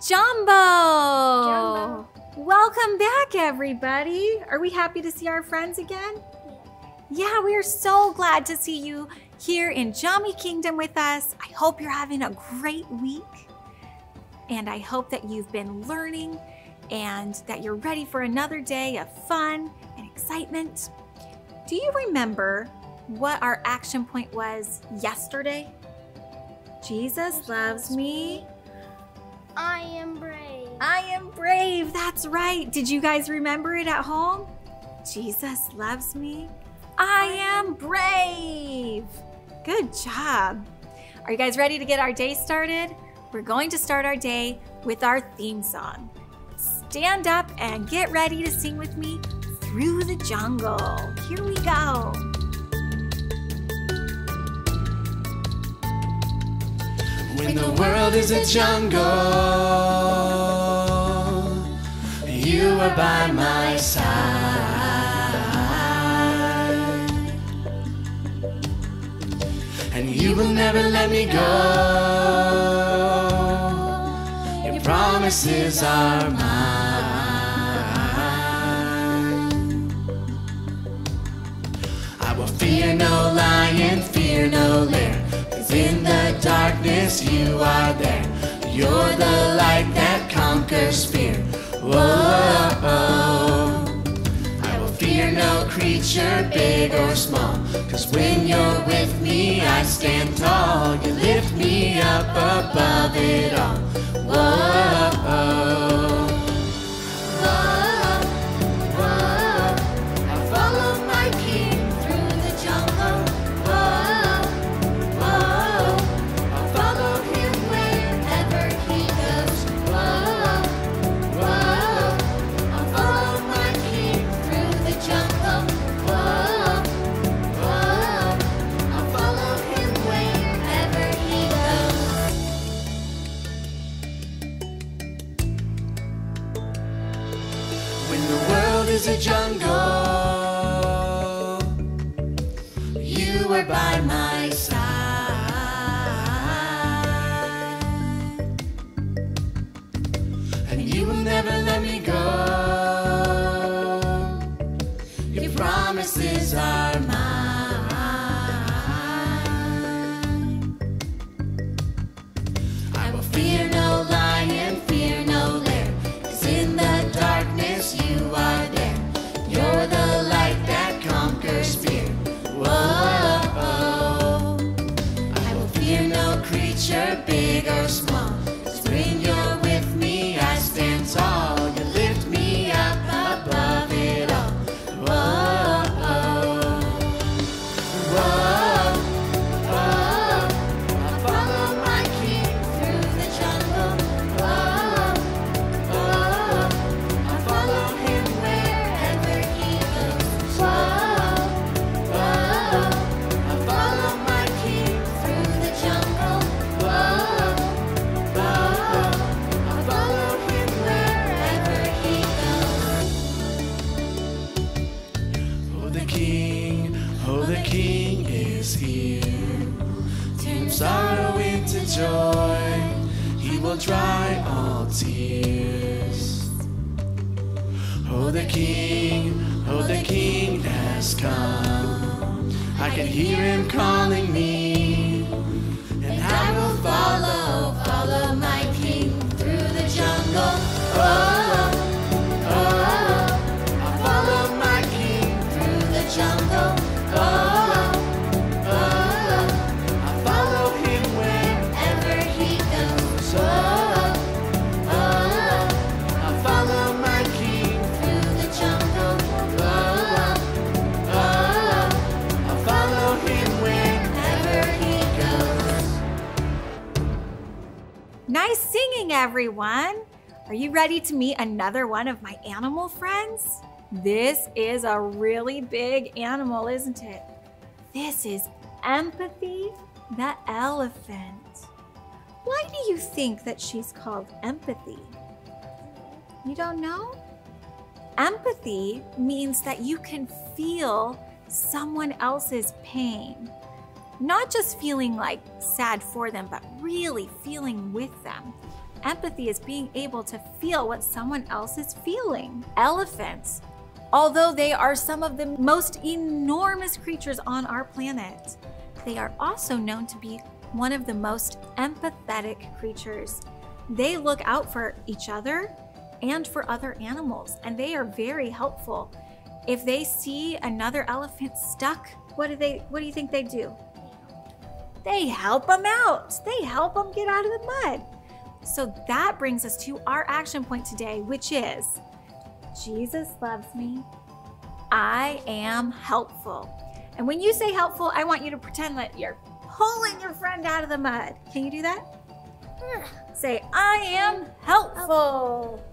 Jumbo! Jumbo. Welcome back, everybody. Are we happy to see our friends again? Yeah, we are so glad to see you here in Jamii Kingdom with us. I hope you're having a great week. And I hope that you've been learning and that you're ready for another day of fun and excitement. Do you remember what our action point was yesterday? Jesus loves me. I am brave. I am brave. That's right. Did you guys remember it at home? Jesus loves me. I am brave. Good job. Are you guys ready to get our day started? We're going to start our day with our theme song. Stand up and get ready to sing with me through the jungle. Here we go. When the world is a jungle, you are by my side. And you will never let me go. Your promises are mine. I will fear no lion, fear no lair. In the darkness you are there. You're the light that conquers fear. Whoa. Oh. I will fear no creature, big or small. Cause when you're with me, I stand tall. You lift me up above it all. Whoa. Whoa. The world is a jungle, has come. I can hear him calling me. And I will follow, follow my king through the jungle. Singing, everyone. Are you ready to meet another one of my animal friends? This is a really big animal, isn't it? This is Empathy the elephant. Why do you think that she's called Empathy? You don't know? Empathy means that you can feel someone else's pain. Not just feeling like sad for them, but really feeling with them. Empathy is being able to feel what someone else is feeling. Elephants, although they are some of the most enormous creatures on our planet, they are also known to be one of the most empathetic creatures. They look out for each other and for other animals, and they are very helpful. If they see another elephant stuck, what do they what do you think they do? They help them out. They help them get out of the mud. So that brings us to our action point today, which is Jesus loves me. I am helpful. And when you say helpful, I want you to pretend that you're pulling your friend out of the mud. Can you do that? Say, I am helpful.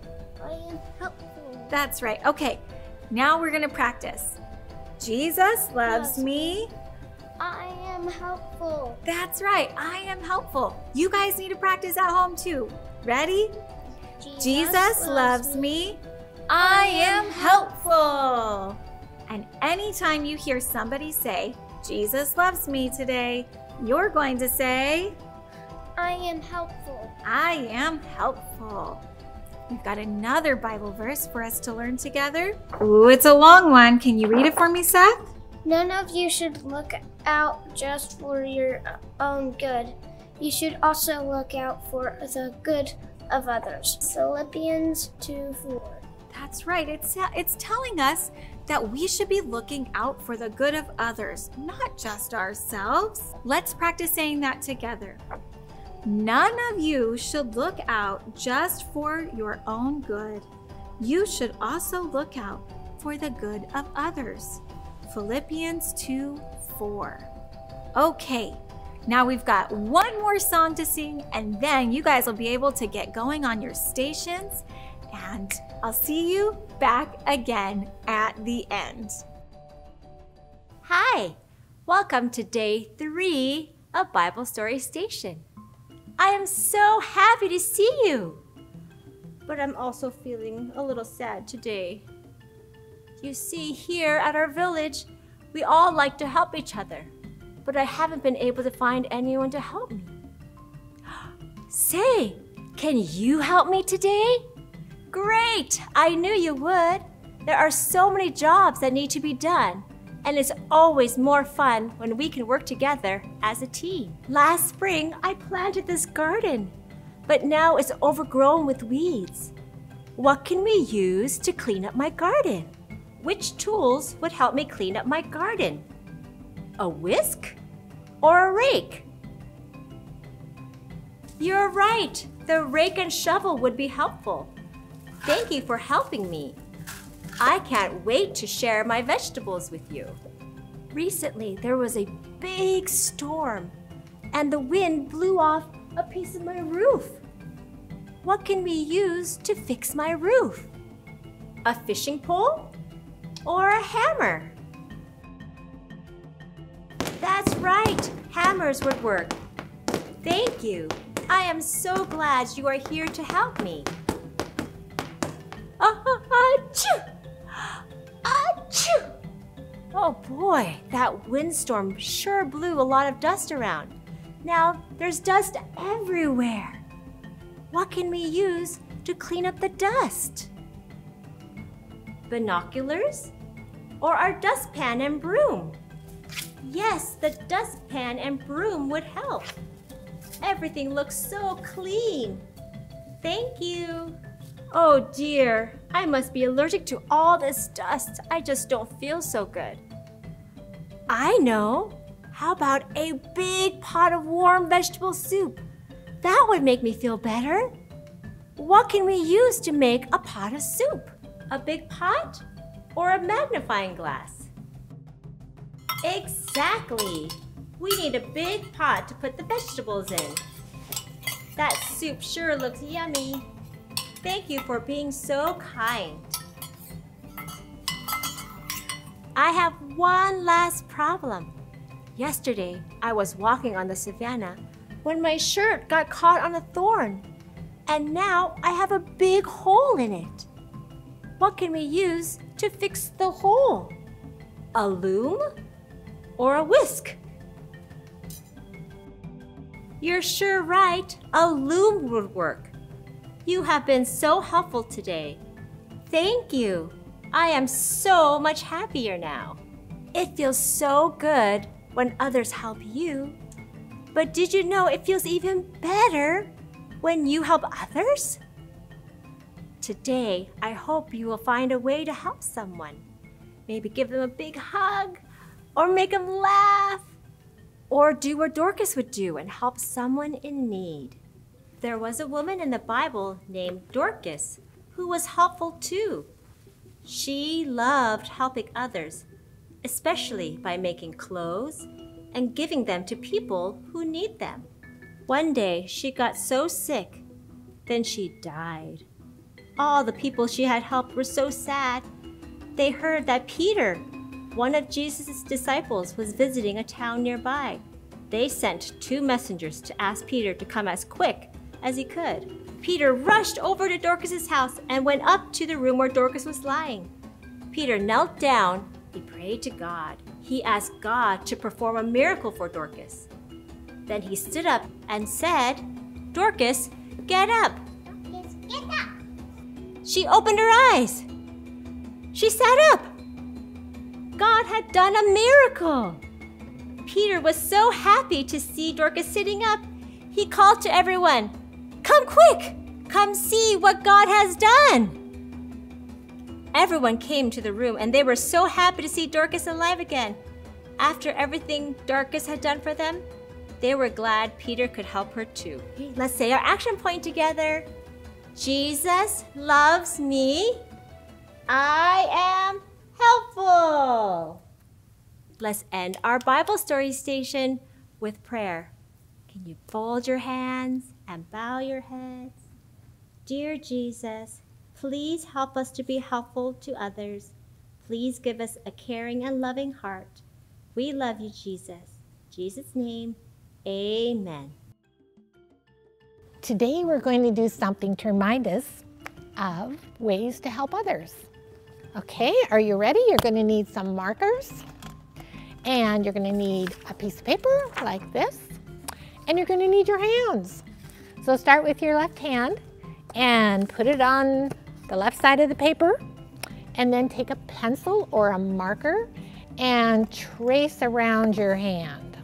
I am helpful. That's right. Okay, now we're going to practice. Jesus loves Loves me. I am helpful. That's right. I am helpful. You guys need to practice at home too. Ready? Jesus loves me. I am helpful. And anytime you hear somebody say, Jesus loves me today, you're going to say, I am helpful. I am helpful. We've got another Bible verse for us to learn together. Ooh, it's a long one. Can you read it for me, Seth? None of you should look out just for your own good. You should also look out for the good of others. Philippians 2 4. That's right. It's it's telling us that we should be looking out for the good of others, not just ourselves. Let's practice saying that together. None of you should look out just for your own good. You should also look out for the good of others. Philippians 2 4. Okay, now we've got one more song to sing, and then you guys will be able to get going on your stations. And I'll see you back again at the end. Hi, welcome to day three of Bible Story Station. I am so happy to see you. But I'm also feeling a little sad today. You see, here at our village, we all like to help each other, but I haven't been able to find anyone to help me. Say, can you help me today? Great! I knew you would. There are so many jobs that need to be done, and it's always more fun when we can work together as a team. Last spring, I planted this garden, but now it's overgrown with weeds. What can we use to clean up my garden? Which tools would help me clean up my garden? A whisk or a rake? You're right. The rake and shovel would be helpful. Thank you for helping me. I can't wait to share my vegetables with you. Recently, there was a big storm, and the wind blew off a piece of my roof. What can we use to fix my roof? A fishing pole or a hammer? That's right, hammers would work. Thank you. I am so glad you are here to help me. Achoo! Achoo! Oh boy, that windstorm sure blew a lot of dust around. Now there's dust everywhere. What can we use to clean up the dust? Binoculars? Or our dustpan and broom? Yes, the dustpan and broom would help. Everything looks so clean. Thank you. Oh dear, I must be allergic to all this dust. I just don't feel so good. I know. How about a big pot of warm vegetable soup? That would make me feel better. What can we use to make a pot of soup? A big pot or a magnifying glass? Exactly. We need a big pot to put the vegetables in. That soup sure looks yummy. Thank you for being so kind. I have one last problem. Yesterday, I was walking on the savannah when my shirt got caught on a thorn, and now I have a big hole in it. What can we use to fix the hole? A loom or a whisk? You're sure right. A loom would work. You have been so helpful today. Thank you. I am so much happier now. It feels so good when others help you. But did you know it feels even better when you help others? Today, I hope you will find a way to help someone. Maybe give them a big hug, or make them laugh, or do what Dorcas would do and help someone in need. There was a woman in the Bible named Dorcas who was helpful too. She loved helping others, especially by making clothes and giving them to people who need them. One day she got so sick, then she died. All the people she had helped were so sad. They heard that Peter, one of Jesus' disciples, was visiting a town nearby. They sent two messengers to ask Peter to come as quick as he could. Peter rushed over to Dorcas's house and went up to the room where Dorcas was lying. Peter knelt down. He prayed to God. He asked God to perform a miracle for Dorcas. Then he stood up and said, Dorcas, get up. She opened her eyes. She sat up. God had done a miracle. Peter was so happy to see Dorcas sitting up. He called to everyone, Come quick! Come see what God has done! Everyone came to the room and they were so happy to see Dorcas alive again. After everything Dorcas had done for them, they were glad Peter could help her too. Let's say our action point together. Jesus loves me. I am helpful. Let's end our Bible story station with prayer. Can you fold your hands and bow your heads? Dear Jesus, please help us to be helpful to others. Please give us a caring and loving heart. We love you, Jesus. In Jesus' name, amen. Today we're going to do something to remind us of ways to help others. Okay, are you ready? You're going to need some markers and you're going to need a piece of paper like this and you're going to need your hands. So start with your left hand and put it on the left side of the paper and then take a pencil or a marker and trace around your hand.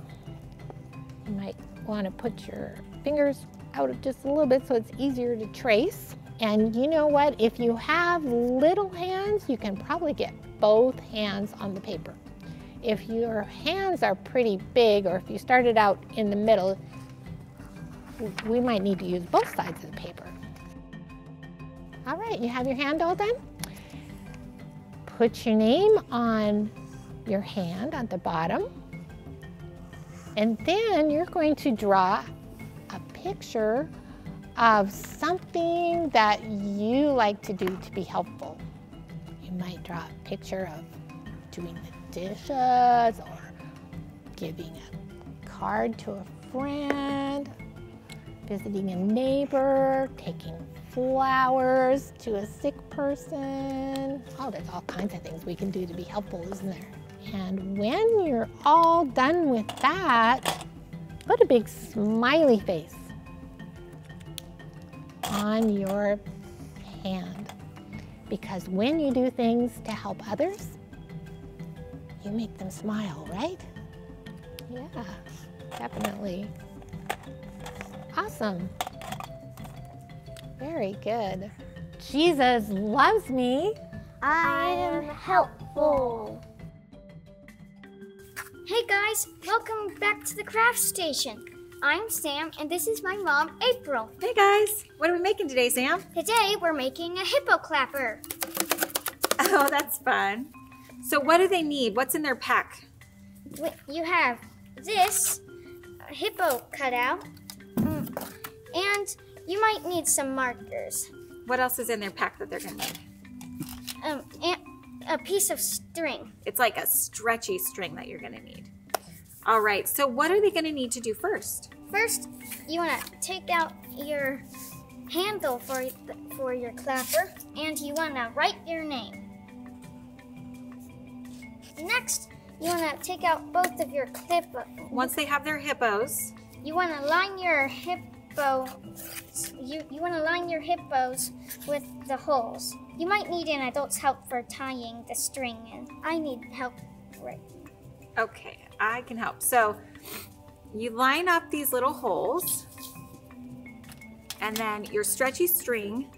You might want to put your fingers out of just a little bit so it's easier to trace. And you know what? If you have little hands, you can probably get both hands on the paper. If your hands are pretty big or if you started out in the middle, we might need to use both sides of the paper. All right, you have your hand all done? Put your name on your hand at the bottom. And then you're going to draw picture of something that you like to do to be helpful. You might draw a picture of doing the dishes or giving a card to a friend, visiting a neighbor, taking flowers to a sick person. Oh, there's all kinds of things we can do to be helpful, isn't there? And when you're all done with that, put a big smiley face on your hand. Because when you do things to help others, you make them smile, right? Yeah, definitely. Awesome. Very good. Jesus loves me. I am helpful. Hey guys, welcome back to the craft station. I'm Sam and this is my mom, April. Hey guys, what are we making today, Sam? Today we're making a hippo clapper. Oh, that's fun. So, what do they need? What's in their pack? You have this hippo cutout, mm, and you might need some markers, What else is in their pack that they're gonna need? um, a piece of string. It's like a stretchy string that you're gonna need. All right, so what are they gonna need to do first? First, you want to take out your handle for for your clapper, and you want to write your name. Next, you want to take out both of your clip. Once they have their hippos, You want to line your hip hippo, you, you want to line your hippos with the holes. You might need an adult's help for tying the string, and I need help right Okay, I can help. So you line up these little holes and then your stretchy string,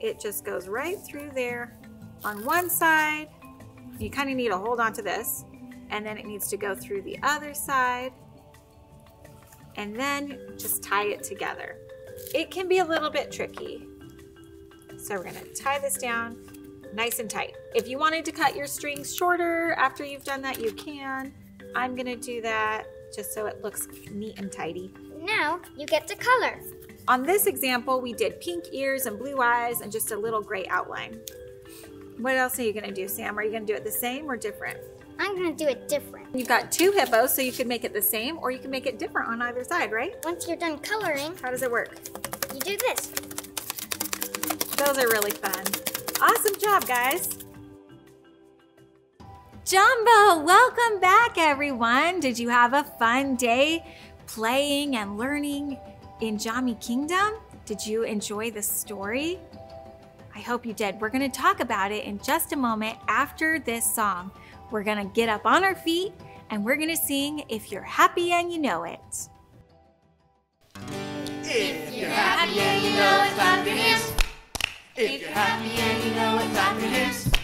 it just goes right through there on one side. You kind of need to hold on to this and then it needs to go through the other side and then just tie it together. It can be a little bit tricky. So we're gonna tie this down nice and tight. If you wanted to cut your strings shorter after you've done that, you can. I'm gonna do that just so it looks neat and tidy. Now you get to color. On this example, we did pink ears and blue eyes and just a little gray outline. What else are you gonna do, Sam? Are you gonna do it the same or different? I'm gonna do it different. You've got two hippos, so you could make it the same or you can make it different on either side, right? Once you're done coloring, How does it work? you do this. Those are really fun. Awesome job, guys. Jumbo, welcome back, everyone. Did you have a fun day playing and learning in Jamii Kingdom? Did you enjoy the story? I hope you did. We're going to talk about it in just a moment after this song. We're going to get up on our feet and we're going to sing If You're Happy and You Know It. If you're happy and you know it, clap your hands. If you're happy and you know it, clap your hands.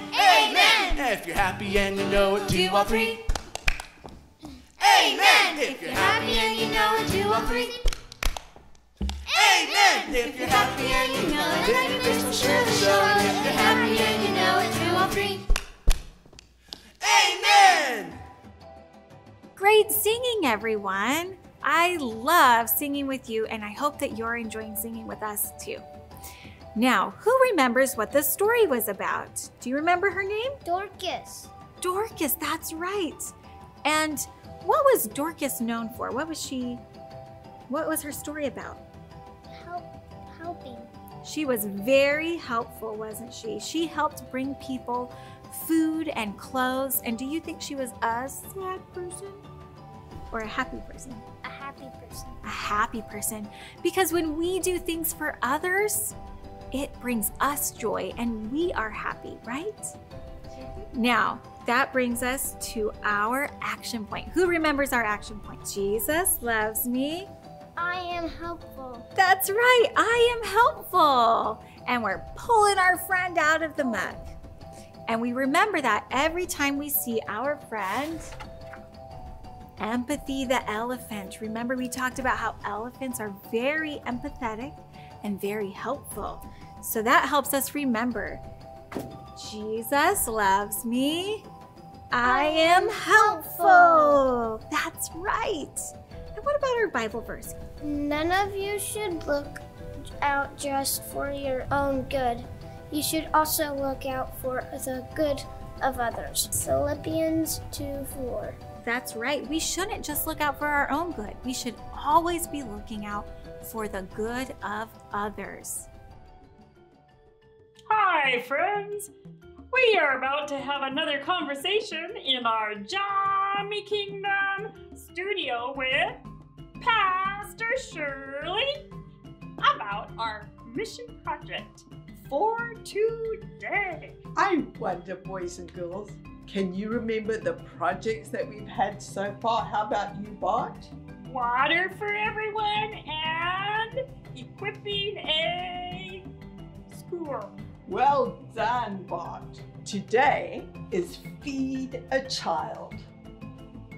If you're happy and you know it, do all three. Amen. If you're happy and you know it, do all three. Amen. If you're happy and you know it, then your will surely show. If you're happy and you know it, do all three. Amen. Great singing, everyone. I love singing with you, and I hope that you're enjoying singing with us too. Now, who remembers what the story was about? Do you remember her name? Dorcas. Dorcas, that's right. And what was Dorcas known for? What was she, what was her story about? Help, helping. She was very helpful, wasn't she? She helped bring people food and clothes. And do you think she was a sad person or a happy person? A happy person. A happy person. Because when we do things for others, it brings us joy and we are happy, right? Now, that brings us to our action point. Who remembers our action point? Jesus loves me. I am helpful. That's right, I am helpful. And we're pulling our friend out of the muck. And we remember that every time we see our friend. Empathy the elephant. Remember, we talked about how elephants are very empathetic and very helpful. So that helps us remember Jesus loves me. I am helpful. That's right. And what about our Bible verse? None of you should look out just for your own good. You should also look out for the good of others. Philippians 2 4. That's right. We shouldn't just look out for our own good. We should always be looking out for the good of others. Hi, friends! We are about to have another conversation in our Jamii Kingdom studio with Pastor Shirley about our mission project for today. I wonder, boys and girls, can you remember the projects that we've had so far? How about you, Bart? Water for everyone and equipping a school. Well done, Bart. Today is Feed a Child.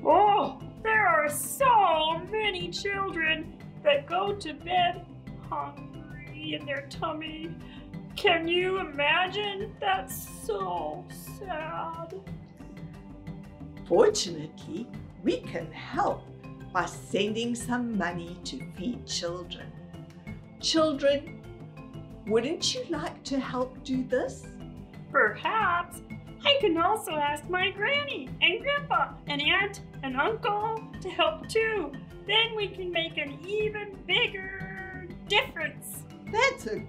Oh, there are so many children that go to bed hungry in their tummy. Can you imagine? That's so sad. Fortunately, we can help by sending some money to feed children. Children, wouldn't you like to help do this? Perhaps I can also ask my granny and grandpa and aunt and uncle to help too. Then we can make an even bigger difference. That's a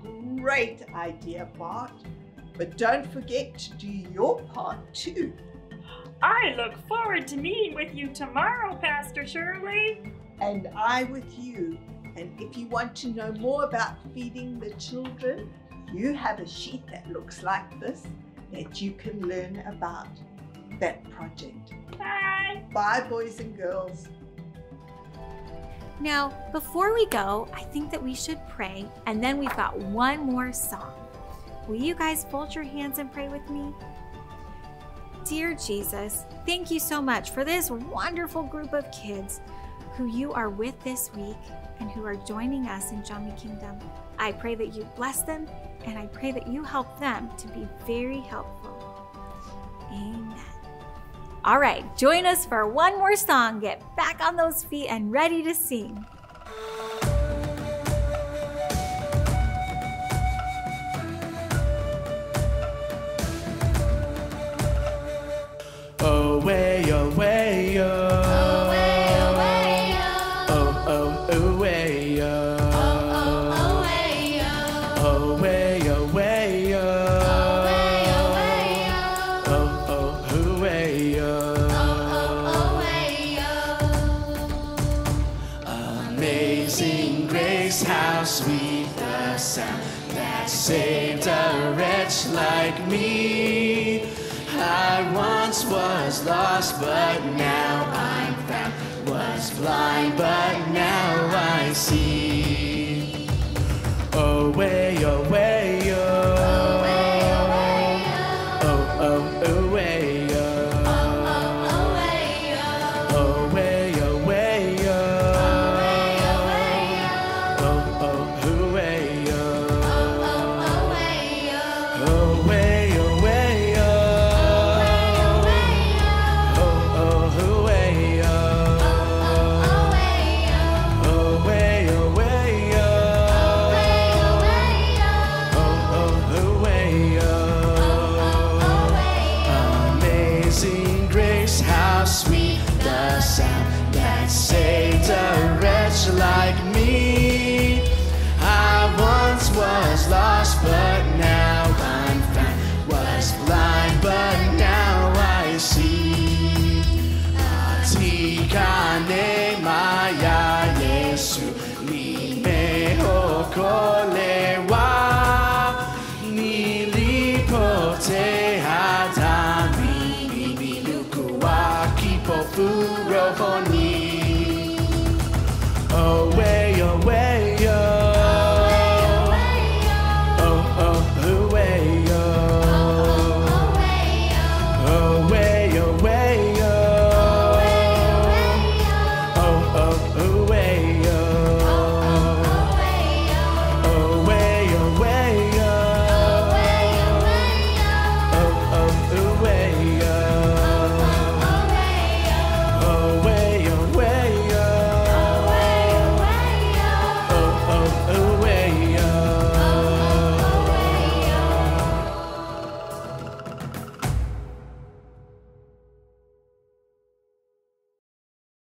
great idea, Bart. But don't forget to do your part too. I look forward to meeting with you tomorrow, Pastor Shirley. And I with you. And if you want to know more about feeding the children, you have a sheet that looks like this that you can learn about that project. Bye. Bye, boys and girls. Now, before we go, I think that we should pray, and then we've got one more song. Will you guys fold your hands and pray with me? Dear Jesus, thank you so much for this wonderful group of kids who you are with this week and who are joining us in Jamii Kingdom. I pray that you bless them and I pray that you help them to be very helpful. Amen. All right, join us for one more song. Get back on those feet and ready to sing. Sound that saved a wretch like me. I once was lost, but now I'm found. Was blind, but California.